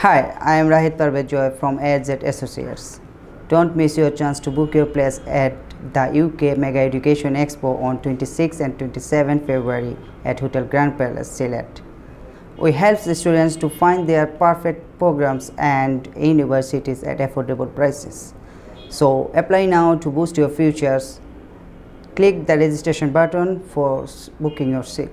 Hi, I am Rahit Parvejoy from AHZ Associates. Don't miss your chance to book your place at the UK Mega Education Expo on 26 and 27 February at Hotel Grand Palace, Sylhet. We help the students to find their perfect programs and universities at affordable prices. So apply now to boost your futures. Click the registration button for booking your seat.